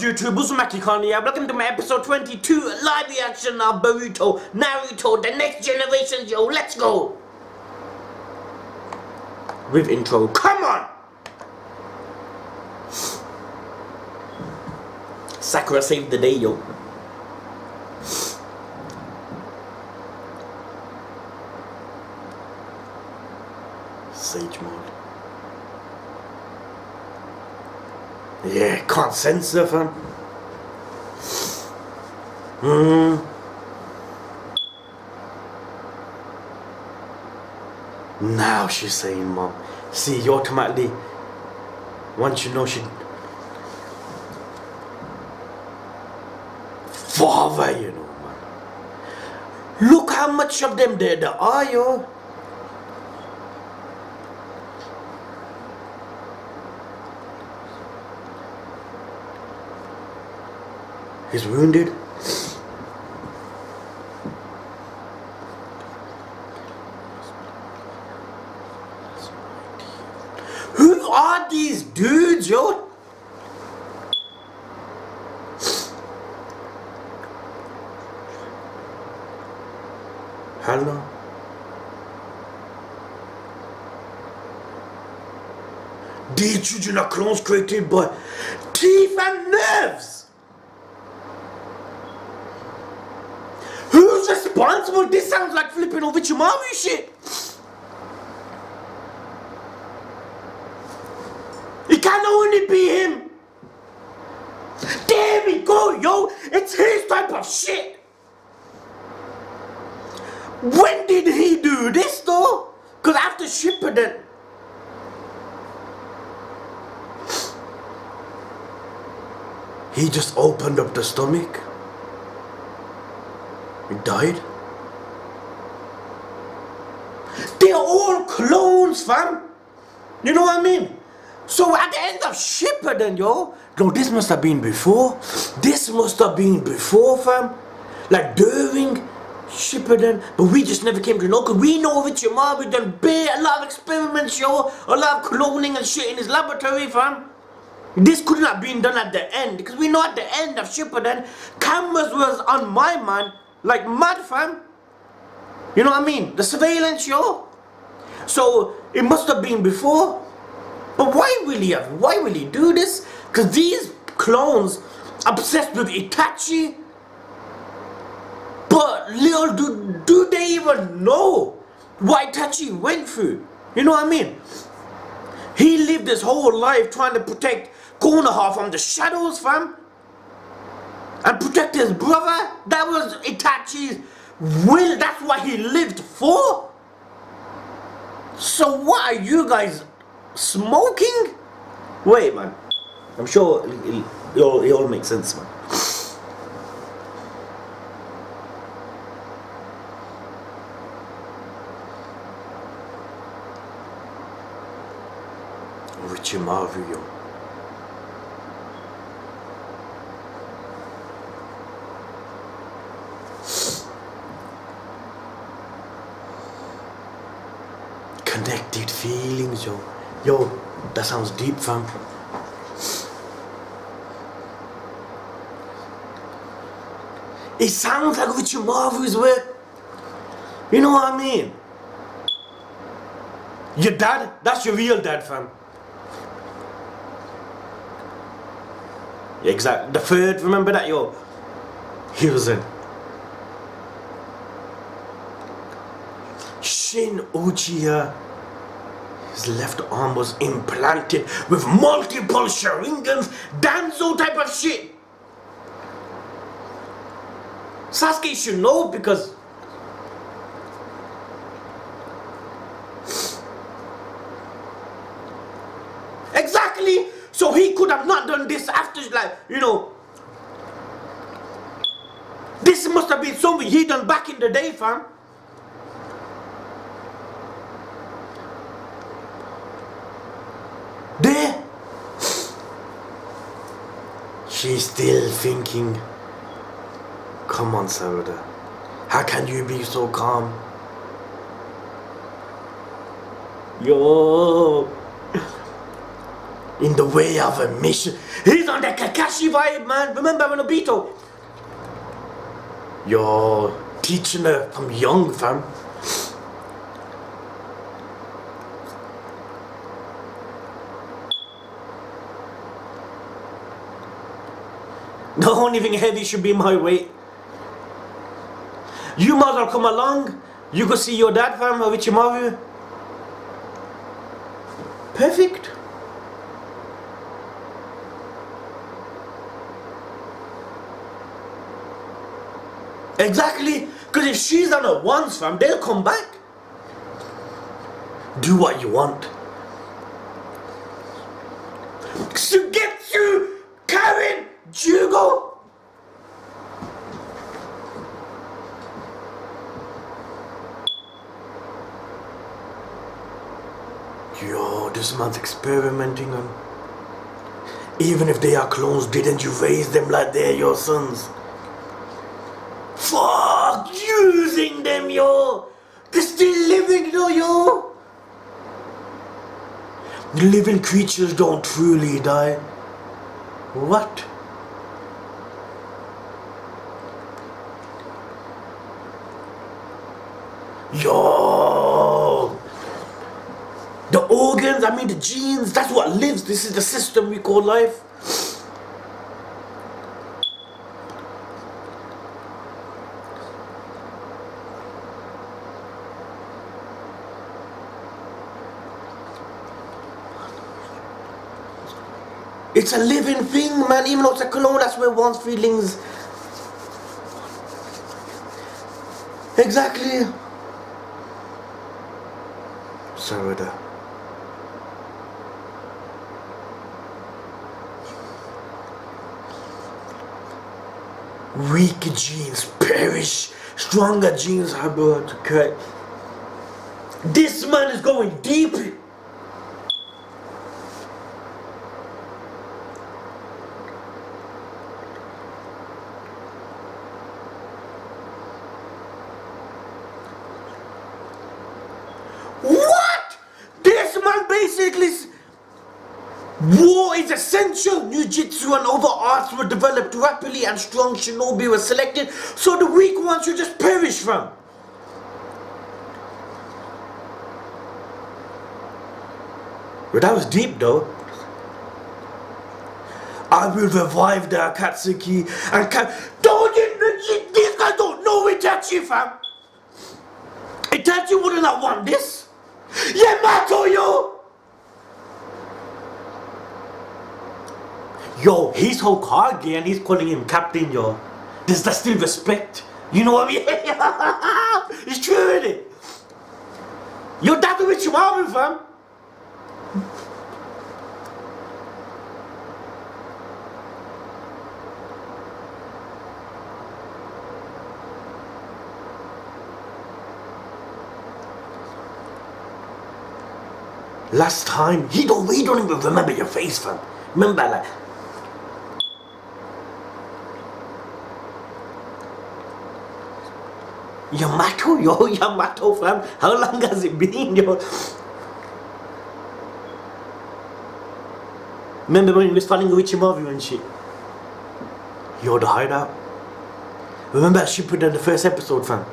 YouTube? Uzumaki Khan here. Welcome to my episode 22 live reaction of Boruto, Naruto, the next generation, yo. Let's go. With intro. Come on! Sakura saved the day, yo. Sage mode. Yeah, can't censor fam. Hmm. Now she's saying mom. See, you automatically once you know she father, you know, man. Look how much of them there, there are, yo. He's wounded. Who are these dudes, yo? Hello? These children are clones created by teeth and nerves. Who's more, This sounds like flipping Orochimaru shit. It can only be him. There we go, yo. It's his type of shit. When did he do this though? Because after Shippuden, he just opened up the stomach. He died. They're all clones, fam. You know what I mean? So at the end of Shippuden, yo, no, this must have been before. This must have been before, fam. Like during Shippuden, but we just never came to know because we know Orochimaru done bare, a lot of experiments, yo, a lot of cloning and shit in his laboratory, fam. This couldn't have been done at the end because we know at the end of Shippuden, cameras was on my man like mad, fam. You know what I mean? The surveillance, yo. So it must have been before. But why will he have? Why will he do this? Because these clones obsessed with Itachi but little do, do they even know what Itachi went through. You know what I mean? He lived his whole life trying to protect Konoha from the shadows, fam. And protect his brother. That was Itachi's will. That's what he lived for. So what are you guys smoking? Wait, man. I'm sure it, it, all, it all makes sense, man. Orochimaru, yo. Connected feelings, yo. Yo, that sounds deep, fam. It sounds like Orochimaru's work. You know what I mean? Your dad, that's your real dad, fam. Exactly. The third, remember that, yo? He was in. Shin Uchiha, his left arm was implanted with multiple Sharingans, Danzo type of shit. Sasuke should know because Exactly. So he could have not done this after, like, you know. This must have been something he done back in the day, fam. There. She's still thinking. Come on, Sarada. How can you be so calm? Yo. in the way of a mission. He's on the Kakashi vibe, man. Remember when Obito? You're teaching her from young, fam. Thing heavy should be my weight. You well come along. You go see your dad, fam, with your mother. Perfect. Exactly. Because if she's done it once, fam, they'll come back. Do what you want. To get you, Karin Jugo. Yo, this man's experimenting on. Even if they are clones, didn't you raise them like they're your sons? Fuck using them, yo! They're still living, though, yo! Living creatures don't truly die. What? Yo! The organs, I mean the genes, that's what lives. This is the system we call life. It's a living thing, man. Even though it's a clone, that's where one's feelings. Exactly. Sarada. Weak genes perish. Stronger genes are able to cut. This man is going deep. What? This man basically. War is essential. Jiu-jitsu and other arts were developed rapidly and strong shinobi were selected, so the weak ones should just perish from. But that was deep though. I will revive the Akatsuki and don't you these guys don't know Itachi fam. Itachi wouldn't have won this. Yamato yo! Yo, he's Hokage and he's calling him captain, yo. Does that still respect? You know what I mean? it's true, isn't it? Yo, that's what you want, fam. Last time, he don't, he don't even remember your face, fam. Remember, like, Yamato, yo, Yamato, fam. How long has it been, yo? Remember when he was fighting Orochimaru and shit? Yo, the hideout. Remember shit put in the first episode, fam?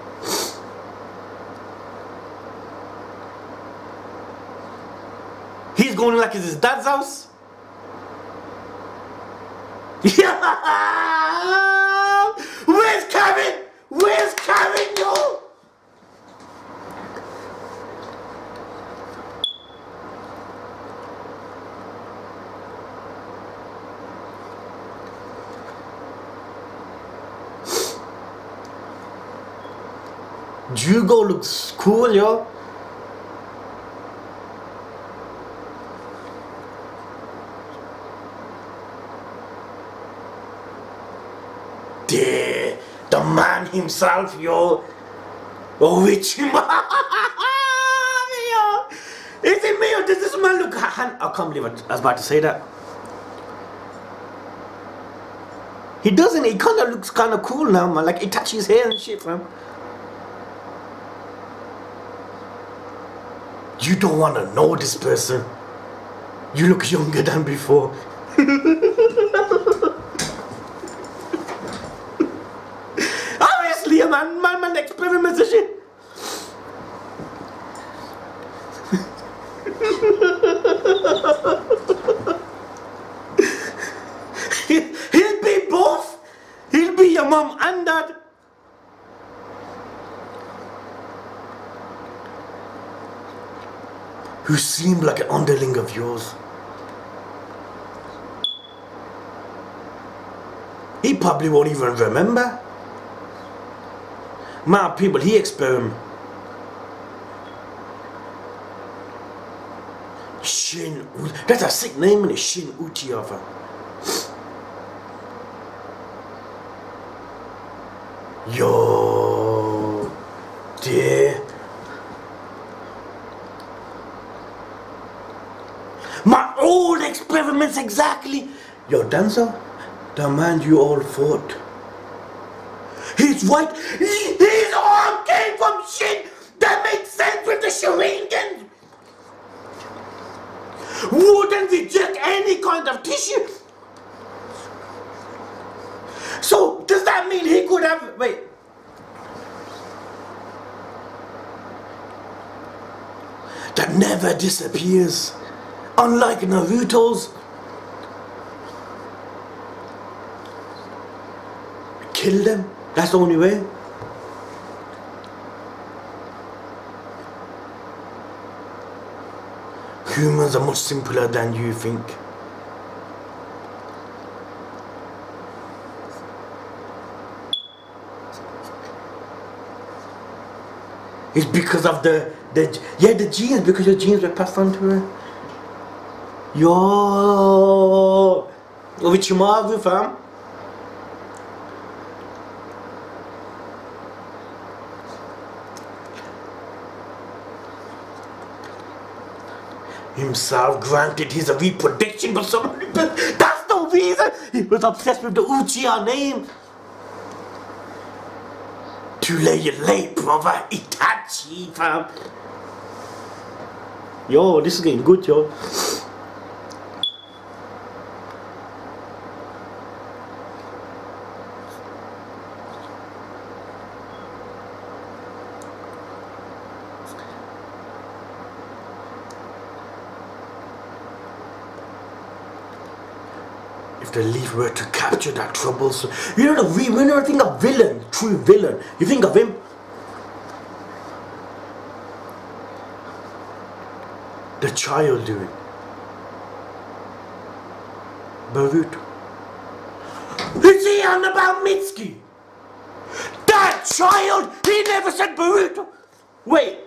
He's going like it's his dad's house. Yeah! Where's Kevin? Where's Kevin, yo? Jugo looks cool, yo. The, the man himself, yo. Oh, which yo. Is it me or does this look... I can't believe it. I was about to say that. He doesn't. He kind of looks kind of cool now, man. Like, he touches his hair and shit, man. You don't want to know this person. You look younger than before. Obviously, man, He'll be both. He'll be your mom and dad. Who seemed like an underling of yours. He probably won't even remember. My people, he experiment. Shin, that's a sick name in it, Shin Uchiha. Yo, dear. My old experiments exactly. Yo, Danzo, the man you all fought. His arm came from shit that makes sense with the Sharingans. Wouldn't reject any kind of tissue. So does that mean he could have wait? That never disappears. Unlike Naruto's. Kill them. That's the only way. Humans are much simpler than you think. It's because of the, the yeah the genes because your genes were passed on to her. Yo, which Marvel fam? Himself granted his reproduction, but somebody, that's the reason he was obsessed with the Uchiha name. Too late, late, brother. Itachi, fam. Yo, this is getting good, yo. The leaf were to capture that troublesome you know the we you think of villain true villain. You think of him? The child doing. Boruto is he on about Mitsuki that child he never said Boruto wait.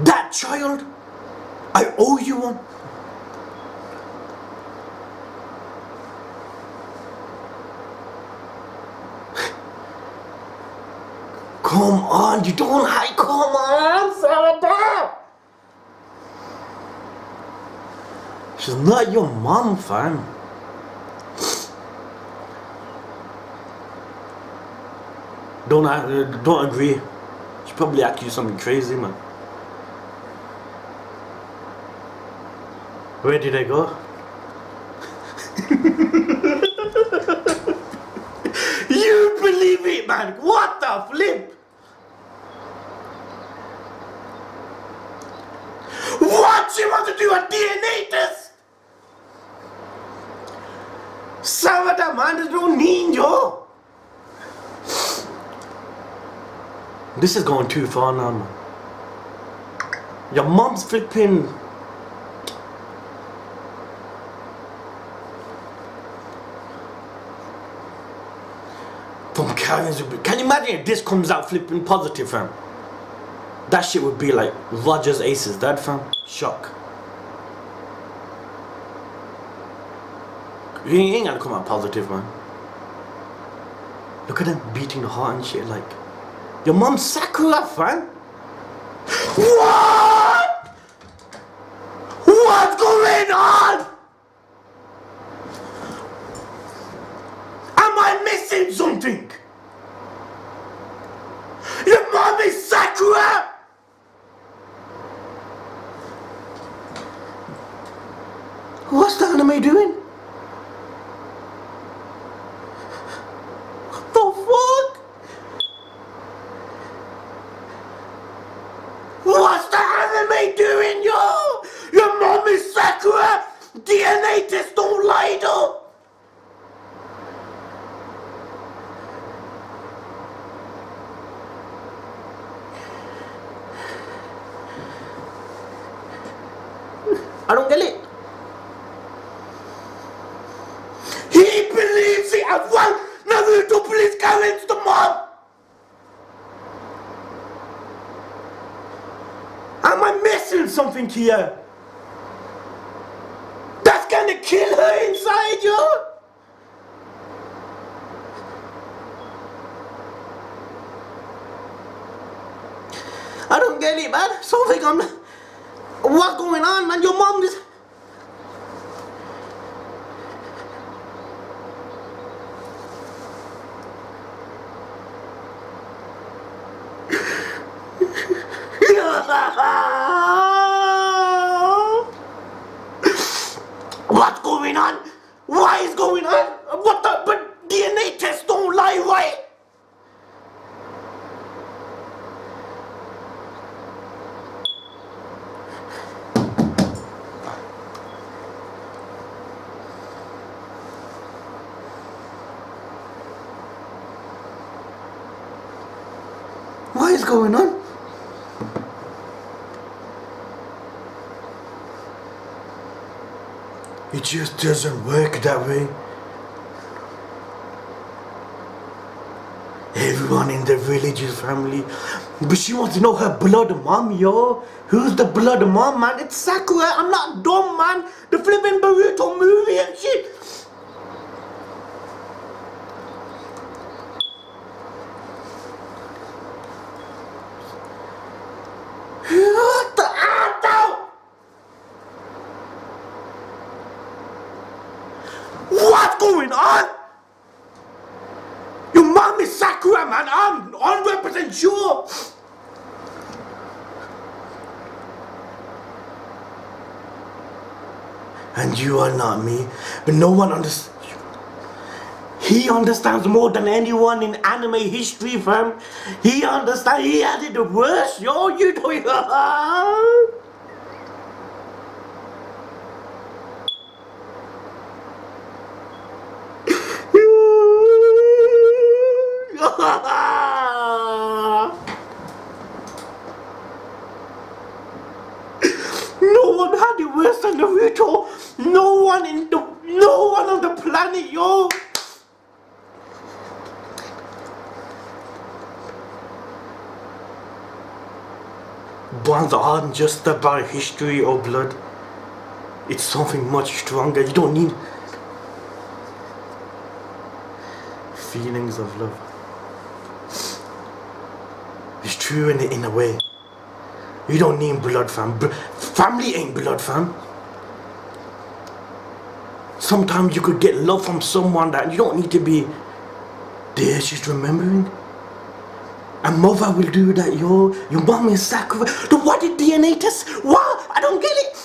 That child I owe you one Come on, you don't hide. Come on, Sarada. She's not your mom, fam. Don't uh, don't agree. She probably you something crazy, man. Where did I go? you believe it, man? What the flip? She wants to do a DNA test? Sarada, man, there's no ninja. This is going too far now, man. Your mom's flipping. From Karin's. Can you imagine if this comes out flipping positive, fam? That shit would be like Roger's Aces that fam. Shock. You ain't gonna come out positive, man. Look at him beating the heart and shit like. Your mom's Sakura, fam. What? What's going on? Am I missing something? Your mom is Sakura? Anime doing? What the fuck? What's the anime doing, yo? Your mom is Sakura! DNA test don't lie, though! I don't get it. He has one Naruto please challenge the mom. Am I missing something here? That's gonna kill her inside you. I don't get it, man. Something I'm. What's going on, man? Your mom is. What's going on? Why is going on? What the? But DNA tests don't lie, right? What is going on? It just doesn't work that way. Everyone in the village is family. But she wants to know her blood mom, yo. Who's the blood mom, man? It's Sakura. I'm not dumb, man. The flipping Boruto movie and shit. What the hell? What's going on? Your mom is Sakura, man. I'm 100% sure. And you are not me. But no one understands. He understands more than anyone in anime history, fam. He understands. He it the worst, yo. You don't. No one had it worse than Naruto. No one in the no one on the planet, yo. Aren't just about history or blood. It's something much stronger. You don't need feelings of love. It's true in, in a way. You don't need blood, fam. Br- family ain't blood, fam. Sometimes you could get love from someone that you don't need to be there, just remembering. A mother will do that, yo. Your mom is sacrifice. What did DNA test? What? I don't get it.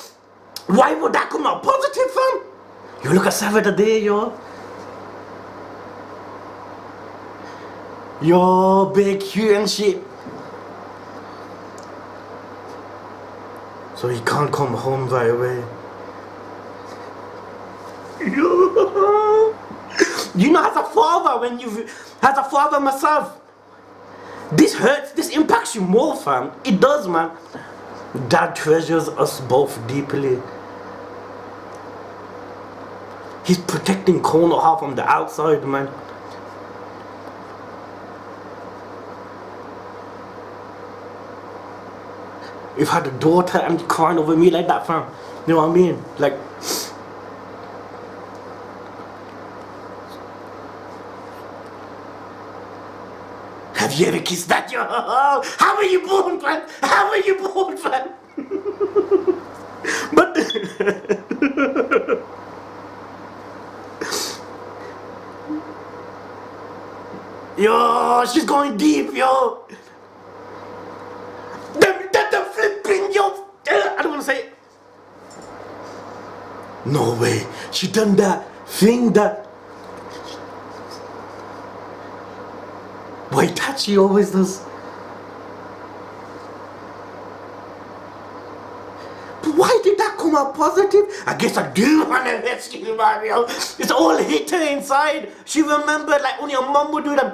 Why would that come out positive, fam? You look at Savage today, yo. Yo, big cute and shit. So he can't come home right away. you know, as a father, when you, as a father myself, this hurts, this impacts you more, fam. It does, man. Dad treasures us both deeply. He's protecting Konoha from the outside, man. If I had a daughter and crying over me like that, fam, you know what I mean? Like, have you ever kissed that? Yo, how were you born, fam? How were you born, fam? but yo, she's going deep, yo. The, the, the flipping, yo. uh, I don't want to say it. No way. she done that thing that why Itachi always does. But why did that come out positive? I guess I do want to rescue Mario. It's all hit her inside. She remembered like only your mom would do them.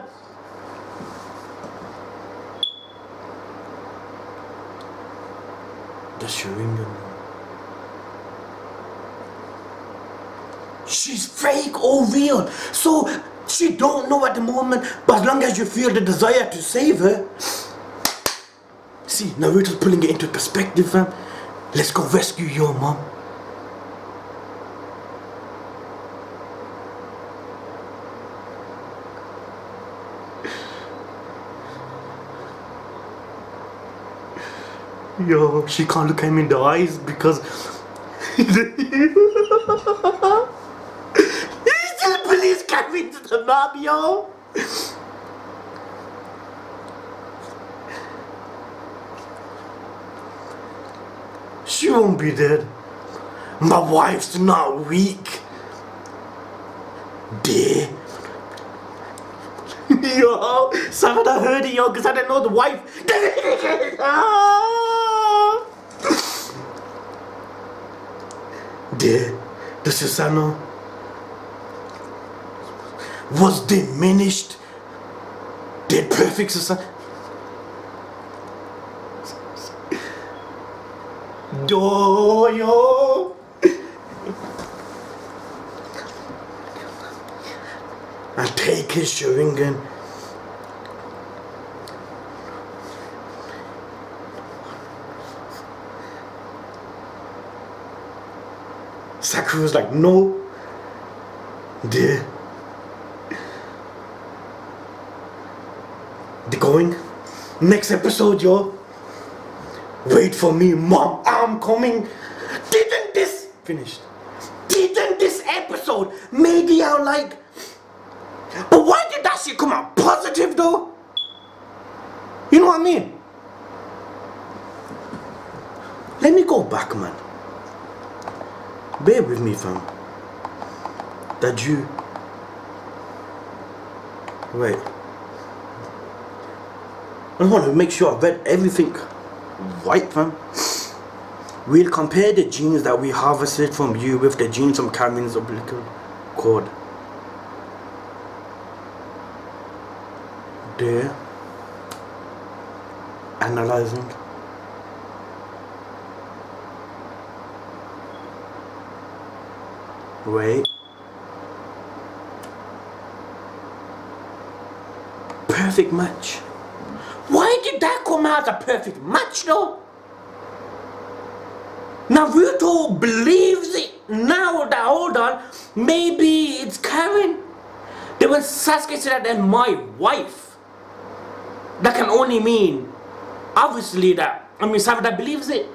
The Sharingan. She's fake or real. So she don't know at the moment, but as long as you feel the desire to save her. See, Naruto's pulling it into perspective, fam. Let's go rescue your mom. Yo, she can't look him in the eyes because he still believes Kevin's the mom, yo. She won't be dead. My wife's not weak. Dear. yo, someone heard it, yo, because I didn't know the wife. Dear, the Susanoo was diminished. Did perfect Susanoo. Yo, yo. I take his Sharingan. Sakura's like, no. Dear. The going. Next episode, yo. Wait for me, mom. I'm coming. Didn't this finished? Didn't this episode you out like? But why did that shit come out positive though? You know what I mean? Let me go back, man. Bear with me, fam. That you. Wait. I want to make sure I read everything right, fam. We'll compare the genes that we harvested from you with the genes from Cameron's umbilical cord. There. Analyzing. Wait. Perfect match. Did that come out a perfect match though? Naruto believes it now that hold on, maybe it's Karin. Then when Sasuke said that then my wife, that can only mean obviously that I mean Sarada believes it.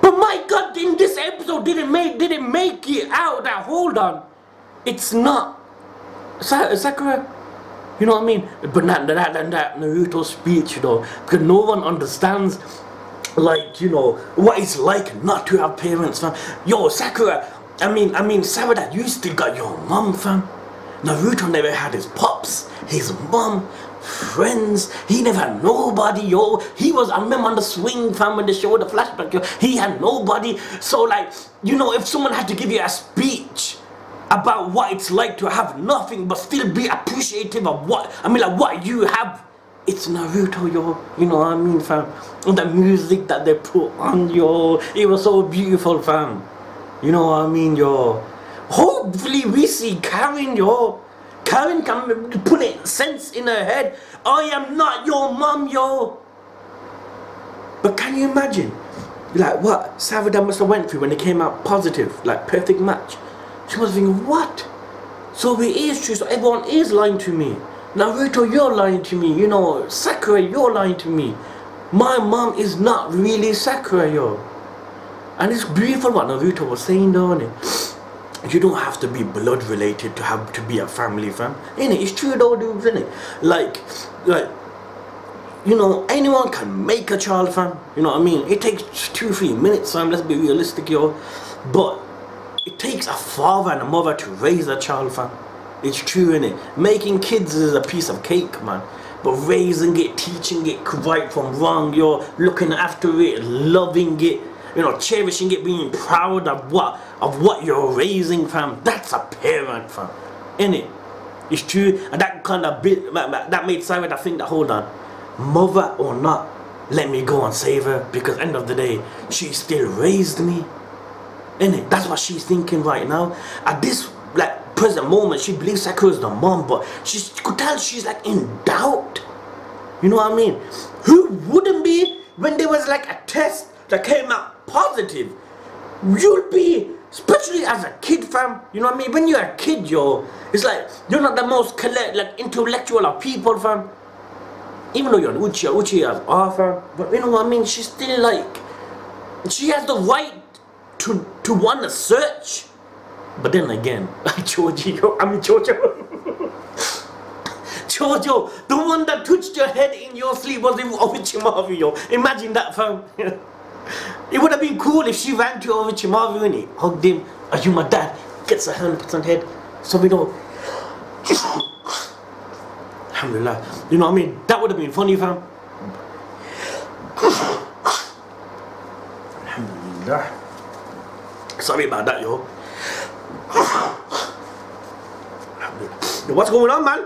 But my god in this episode didn't make didn't make it out that hold on. It's not Sa Sakura you know what I mean? But not that, that, that Naruto speech, you know, because no one understands, like, you know, what it's like not to have parents, fam. Yo, Sakura, I mean, I mean, Sarada, you still got your mom, fam. Naruto never had his pops, his mom, friends. He never had nobody, yo. He was, I remember on the swing, fam, when they showed the flashback, yo. He had nobody. So, like, you know, if someone had to give you a speech, about what it's like to have nothing but still be appreciative of what I mean like what you have. It's Naruto yo. You know what I mean fam? The music that they put on yo. It was so beautiful fam. You know what I mean yo? Hopefully we see Karin yo. Karin can put it sense in her head. I am not your mom yo. But can you imagine like what Sarada must have went through when they came out positive like perfect match she was thinking, what? So it is true, so everyone is lying to me. Naruto, you're lying to me. You know, Sakura, you're lying to me. My mom is not really Sakura, yo. And it's beautiful what Naruto was saying, don't it? You don't have to be blood related to have to be a family fam. Ain't it? It's true though, dude, isn't it? Like, like, you know, anyone can make a child fam. You know what I mean? It takes two, three minutes fam. Let's be realistic, yo. But It takes a father and a mother to raise a child, fam. It's true, innit? Making kids is a piece of cake, man. But raising it, teaching it right from wrong, you're looking after it, loving it, you know, cherishing it, being proud of what of what you're raising, fam. That's a parent, fam. Innit? It's true, and that kind of bit that made Sarah think that hold on, mother or not, let me go and save her because end of the day, she still raised me. Innit? That's what she's thinking right now. At this like present moment, she believes Sakura's the mom, but she could tell she's like in doubt. You know what I mean? Who wouldn't be when there was like a test that came out positive? You'll be, especially as a kid, fam. You know what I mean? When you're a kid, yo, it's like you're not the most collect, like intellectual of people, fam. Even though you're an Uchiha, Uchiha is fam. But you know what I mean? She's still like, she has the right to to want to search. But then again, Jojo, I mean Jojo. Jojo, the one that touched your head in your sleep was Orochimaru, yo. Imagine that, fam. it would have been cool if she ran to Orochimaru and he hugged him. Are you my dad? Gets a 100% head. So we know. Alhamdulillah. You know what I mean? That would have been funny, fam. Alhamdulillah. Sorry about that, yo. What's going on, man?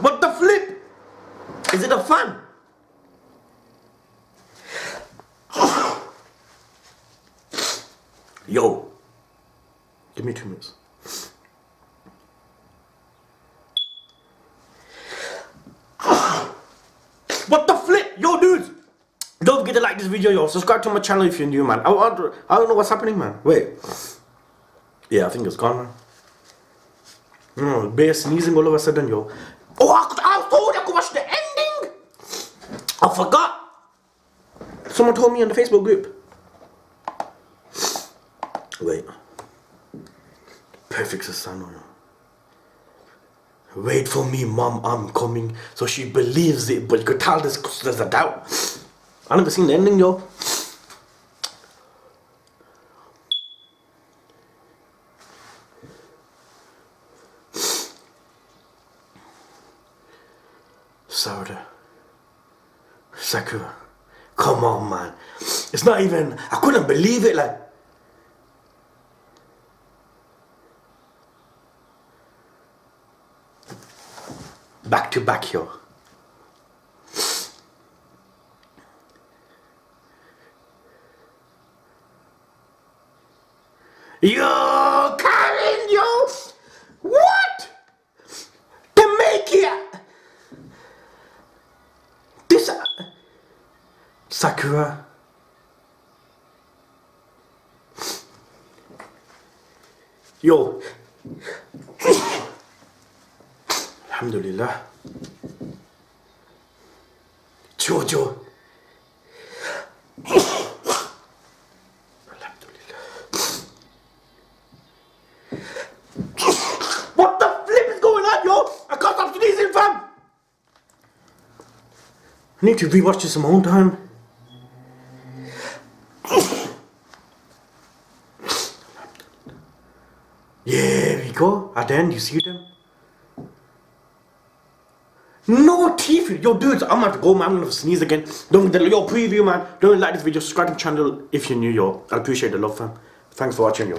What the flip? Is it a fun? Yo, give me two minutes. What the flip? Yo, dudes! Don't forget to like this video, yo. Subscribe to my channel if you're new, man. I, I, I don't know what's happening, man. Wait. Yeah, I think it's gone, man. No, bear sneezing all of a sudden, yo. Oh, I, I told you I could watch the ending! I forgot! Someone told me on the Facebook group. Wait. Perfect Susanoo, yo. Wait for me, mom, I'm coming. So she believes it, but you could tell there's, there's a doubt. I never seen the ending, yo. Soda. Sakura. Come on, man. It's not even, I couldn't believe it, like. Back to back here. Yo, Karin, yo! What? To make it... This... Uh, Sakura. Yo. Alhamdulillah. Jojo. What the flip is going on, yo? I fam. I need to rewatch this some own time. There we you see them. No teeth! Yo dudes, I'm about to go man, I'm gonna sneeze again. Don't yo preview man. Don't like this video, subscribe to the channel if you're new yo. I appreciate the love fam. Thanks for watching yo.